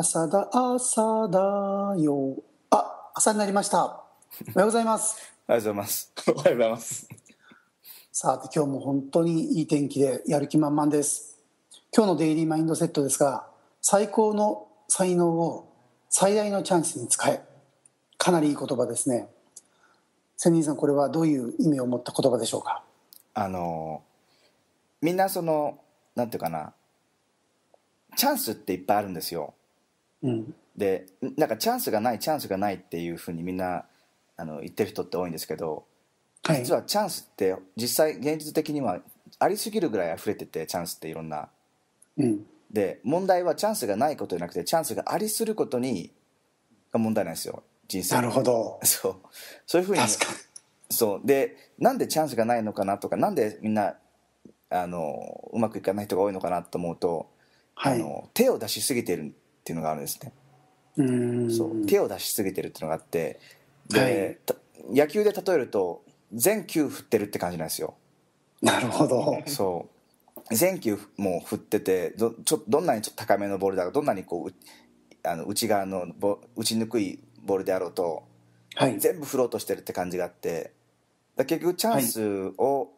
朝だ朝だよ。あ朝になりました。おはようございます。おはようございます。おはようございます。さて今日も本当にいい天気でやる気満々です。今日のデイリーマインドセットですが最高の才能を最大のチャンスに使え。かなりいい言葉ですね。千人さんこれはどういう意味を持った言葉でしょうか？あのみんなそのなんていうかな。チャンスっていっぱいあるんですよ。うん。でなんかチャンスがないチャンスがないっていうふうにみんなあの言ってる人って多いんですけどはい。実はチャンスって実際現実的にはありすぎるぐらい溢れててチャンスっていろんな。うん。で問題はチャンスがないことじゃなくてチャンスがありすることにが問題なんですよ人生。なるほど。そう。そういうふうに確かそう。でなんでチャンスがないのかなとかなんでみんなあのうまくいかない人が多いのかなと思うと、はい。あの手を出しすぎてるっていうのがあるんですね、にうそう。手を出しすぎてるっていうのがあってで、はい。た野球で例えると全球振ってるって感じなんですよ。なるほど。そう。全球もう振っててどちょどんなにちょっと高めのボールだろうどんなにこううあの内側のボ打ちにくいボールであろうとはい。全部振ろうとしてるって感じがあってだ結局チャンスを、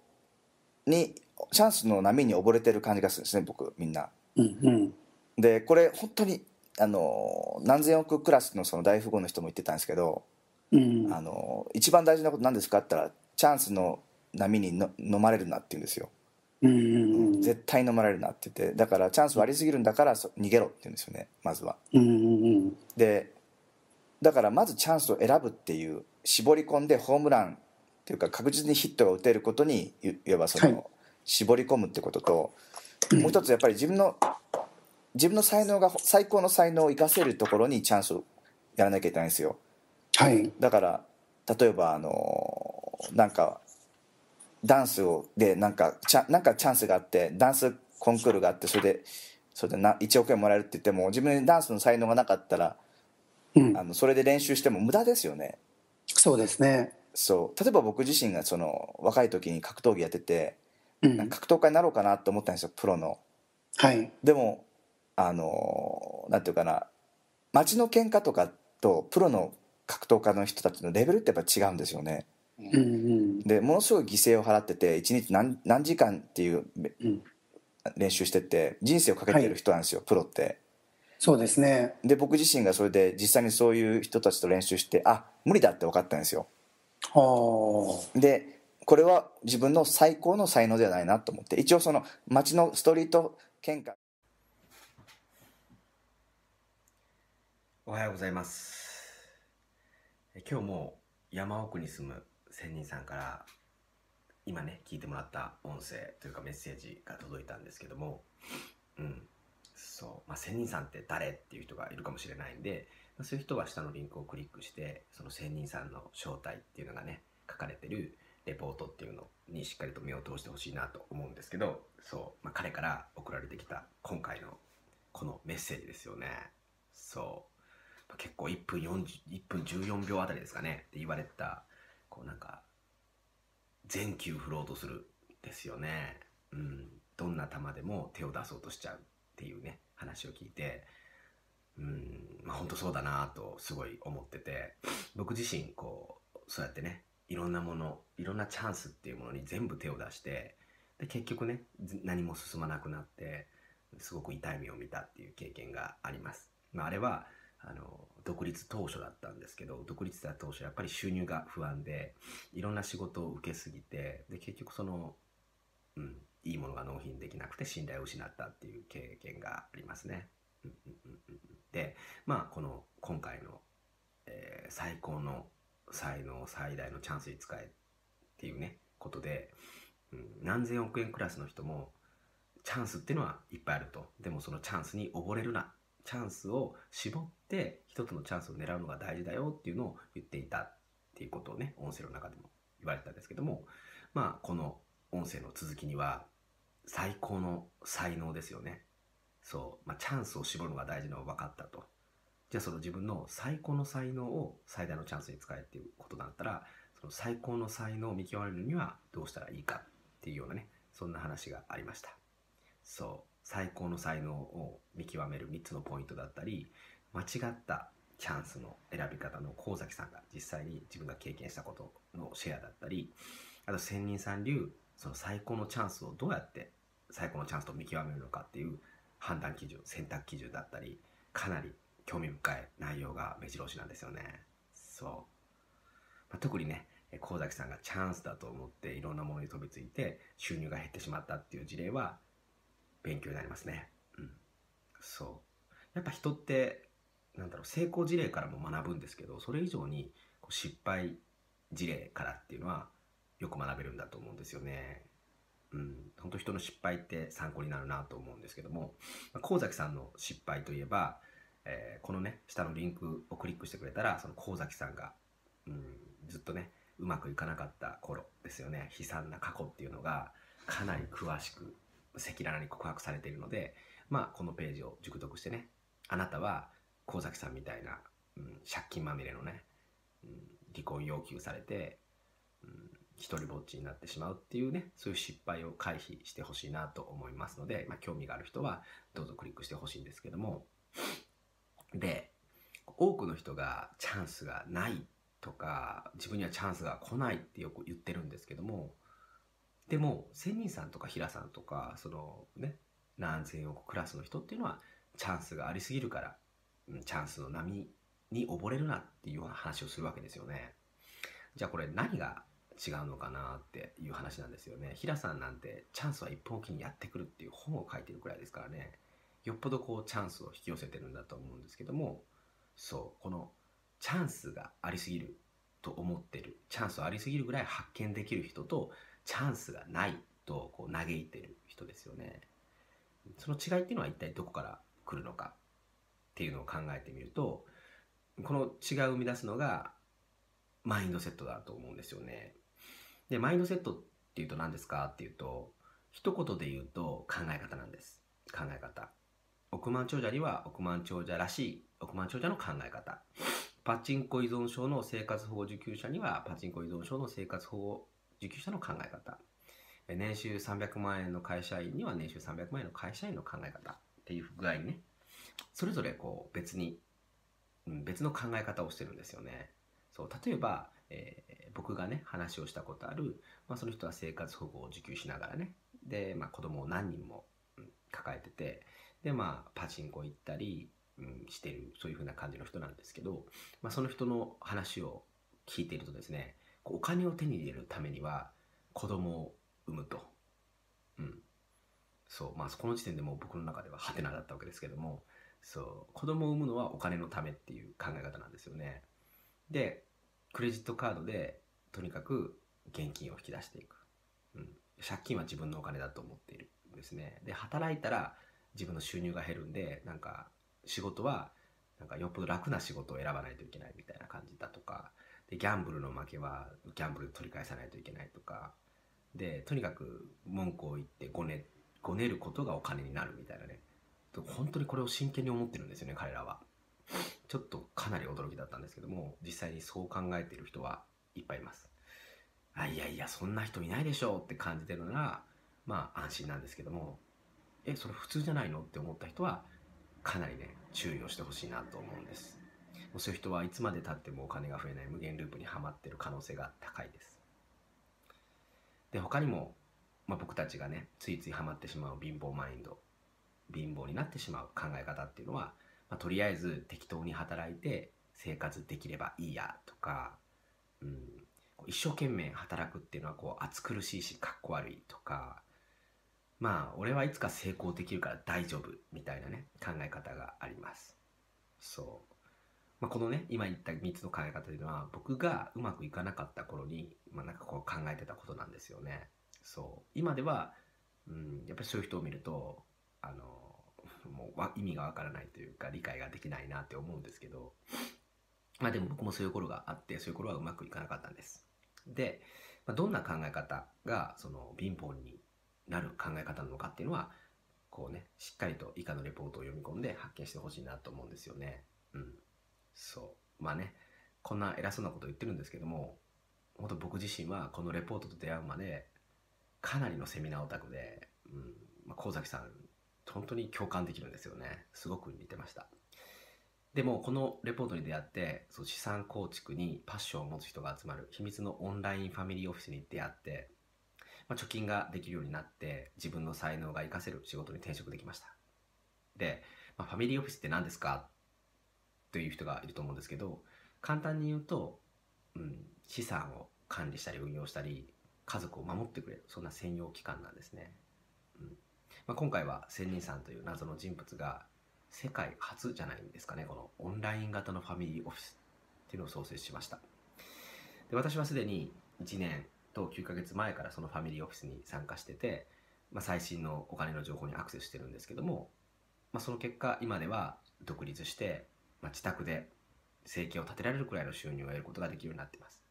にチャンスの波に溺れてる感じがするんですね僕みんな。うんうん。でこれ本当にあの何千億クラスのその大富豪の人も言ってたんですけど、うん。あの一番大事なこと何ですかって言ったらチャンスの波にの飲まれるなって言うんですよ。うんうん絶対飲まれるなって言って。だからチャンス割りすぎるんだからそ逃げろって言うんですよねまずは。うんうん。でだからまずチャンスを選ぶっていう絞り込んでホームランっていうか確実にヒットが打てることにいいわばその、はい。絞り込むってことともう一つやっぱり自分の自分の才能が最高の才能を生かせるところにチャンスをやらなきゃいけないんですよ。はい。だから例えばあのなんかダンスをでなんかチャなんかチャンスがあってダンスコンクールがあってそれでそれでな1億円もらえるって言っても自分にダンスの才能がなかったらうん。あのそれで練習しても無駄ですよね。そうですね。そう。例えば僕自身がその若い時に格闘技やっててうん。格闘家になろうかなと思ったんですよプロの。はい。でもあのなんていうかな街の喧嘩とかとプロの格闘家の人たちのレベルってやっぱ違うんですよね。うんうん。でものすごい犠牲を払ってて1日何何時間っていううん。練習してて人生をかけてる人なんですよ、プロって。そうですね。で僕自身がそれで実際にそういう人たちと練習してあ無理だって分かったんですよ。はでこれは自分の最高の才能ではないなと思って。一応その街のストリート喧嘩おはようございます。今日も山奥に住む仙人さんから今ね聞いてもらった音声というかメッセージが届いたんですけども、うん、そう、まあ、仙人さんって誰っていう人がいるかもしれないんで、まそういう人は下のリンクをクリックしてその仙人さんの正体っていうのがね書かれてるレポートっていうのにしっかりと目を通してほしいなと思うんですけど、そう、まあ、彼から送られてきた今回のこのメッセージですよね。そう。結構1分40 1分14秒あたりですかね。って言われたこうなんか全球振ろうとするですよね。うん。どんな球でも手を出そうとしちゃうっていうね話を聞いて。うん。まあ本当そうだなとすごい思ってて。僕自身こうそうやってねいろんなものいろんなチャンスっていうものに全部手を出してで結局ね何も進まなくなってすごく痛い目を見たっていう経験があります、まあ、あれはあの独立当初だったんですけど独立した当初やっぱり収入が不安でいろんな仕事を受けすぎてで結局その、うん、いいものが納品できなくて信頼を失ったっていう経験がありますね。うんうんうん。でまあこの今回の、えー最高の才能最大のチャンスに使えっていうねことで、うん、何千億円クラスの人もチャンスっていうのはいっぱいあると。でもそのチャンスに溺れるな。チャンスを絞って一つのチャンスを狙うのが大事だよっていうのを言っていたっていうことをね音声の中でも言われたんですけどもまあこの音声の続きには最高の才能ですよね。そう、まあ、チャンスを絞るのが大事なのが分かったと。じゃあその自分の最高の才能を最大のチャンスに使えっていうことだったらその最高の才能を見極めるにはどうしたらいいかっていうようなねそんな話がありました。そう。最高の才能を見極める3つのポイントだったり間違ったチャンスの選び方の神崎さんが実際に自分が経験したことのシェアだったりあと仙人さん流その最高のチャンスをどうやって最高のチャンスと見極めるのかっていう判断基準選択基準だったりかなり興味深い内容が目白押しなんですよね。そう、まあ、特にね神崎さんがチャンスだと思っていろんなものに飛びついて収入が減ってしまったっていう事例は勉強になりますね。うん。そう。やっぱ人ってなんだろう成功事例からも学ぶんですけどそれ以上にこう失敗事例からっていうのはよく学べるんだと思うんですよね。うん、本当人の失敗って参考になるなと思うんですけども、神崎さんの失敗といえば、えー、このね下のリンクをクリックしてくれたらその神崎さんが、うん、ずっとねうまくいかなかった頃ですよね。悲惨な過去っていうのがかなり詳しく赤裸々に告白されているのでまあこのページを熟読してねあなたは神崎さんみたいな、うん、借金まみれのね、うん、離婚要求されて、うん、一人ぼっちになってしまうっていうねそういう失敗を回避してほしいなと思いますので、まあ、興味がある人はどうぞクリックしてほしいんですけども。で多くの人がチャンスがないとか自分にはチャンスが来ないってよく言ってるんですけどもでも仙人さんとか平さんとかそのね何千億クラスの人っていうのはチャンスがありすぎるからチャンスの波に溺れるなっていうような話をするわけですよね。じゃあこれ何が違うのかなっていう話なんですよね。平さんなんてチャンスは一本おきにやってくるっていう本を書いてるくらいですからね。よっぽどこうチャンスを引き寄せてるんだと思うんですけども、そう、このチャンスがありすぎると思ってる、チャンスありすぎるぐらい発見できる人と、チャンスがないとこう嘆いてる人ですよね。その違いっていうのは一体どこから来るのかっていうのを考えてみるとこの違いを生み出すのがマインドセットだと思うんですよね。でマインドセットっていうと何ですかっていうと一言で言うと考え方なんです考え方億万長者には億万長者らしい億万長者の考え方パチンコ依存症の生活保護受給者にはパチンコ依存症の生活保護受給者の考え方。年収300万円の会社員には年収300万円の会社員の考え方。っていう具合にね。それぞれこう別に、うん、別の考え方をしてるんですよね。そう例えば、えー、僕がね話をしたことある、まあ、その人は生活保護を受給しながらね。で、まあ、子供を何人も、抱えてて。でまあパチンコ行ったり、うん、してるそういう風な感じの人なんですけど、まあ、その人の話を聞いているとですねお金を手に入れるためには子供を産むと。うん。そう。まあ、この時点でもう僕の中ではハテナだったわけですけども、そう子供を産むのはお金のためっていう考え方なんですよねでクレジットカードでとにかく現金を引き出していく、うん、借金は自分のお金だと思っているんですねで働いたら自分の収入が減るんでなんか仕事はなんかよっぽど楽な仕事を選ばないといけないみたいな感じだとかでギャンブルの負けはギャンブルで取り返さないといけないとか。でとにかく文句を言ってごねごねることがお金になるみたいなね。本当にこれを真剣に思ってるんですよね彼らは。ちょっとかなり驚きだったんですけども実際にそう考えてる人はいっぱいいます。あいやいやそんな人いないでしょうって感じてるならまあ安心なんですけども。えそれ普通じゃないの？って思った人はかなりね注意をしてほしいなと思うんです。そういう人はいつまでたってもお金が増えない無限ループにはまってる可能性が高いです。で他にも、まあ、僕たちがねついついハマってしまう貧乏マインド貧乏になってしまう考え方っていうのは、まあ、とりあえず適当に働いて生活できればいいやとか、うん、一生懸命働くっていうのはこう暑苦しいしかっこ悪いとかまあ俺はいつか成功できるから大丈夫みたいなね考え方があります。そう、まあ、このね今言った3つの考え方というのは僕がうまくいかなかった頃に、まあ、なんかこう考えてたことなんですよね。そう。今では、うん、やっぱりそういう人を見るとあのもう意味がわからないというか理解ができないなって思うんですけどまあでも僕もそういう頃があってそういう頃はうまくいかなかったんです。で、まあ、どんな考え方がその貧乏になる考え方なのかっていうのはこうねしっかりと以下のレポートを読み込んで発見してほしいなと思うんですよね。うん。そう。まあねこんな偉そうなこと言ってるんですけども本当僕自身はこのレポートと出会うまでかなりのセミナーオタクで、うんまあ、神崎さん本当に共感できるんですよね。すごく似てました。でもこのレポートに出会ってそう資産構築にパッションを持つ人が集まる秘密のオンラインファミリーオフィスに出会って、まあ、貯金ができるようになって自分の才能が活かせる仕事に転職できました。で、まあ、ファミリーオフィスって何ですかという人がいると思うんですけど簡単に言うと、うん、資産を管理したり運用したり家族を守ってくれるそんな専用機関なんですね、うん。まあ、今回は仙人さんという謎の人物が世界初じゃないんですかね。このオンライン型のファミリーオフィスっていうのを創設しました。で私はすでに1年と9ヶ月前からそのファミリーオフィスに参加してて、まあ、最新のお金の情報にアクセスしてるんですけども、まあ、その結果今では独立して、まあ、自宅で生計を立てられるくらいの収入を得ることができるようになってます。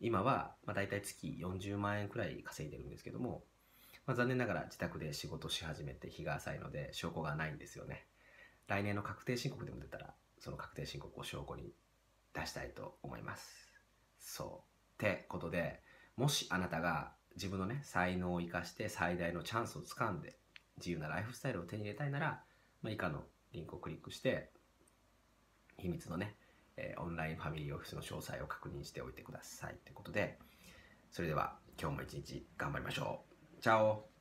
今は、まあ、大体月40万円くらい稼いでるんですけども、まあ、残念ながら自宅で仕事し始めて日が浅いので証拠がないんですよね。来年の確定申告でも出たらその確定申告を証拠に出したいと思います。そう。ってことでもしあなたが自分のね才能を生かして最大のチャンスをつかんで自由なライフスタイルを手に入れたいなら、まあ、以下のリンクをクリックして秘密のね、えーオンラインファミリーオフィスの詳細を確認しておいてくださいということでそれでは今日も一日頑張りましょう。チャオ。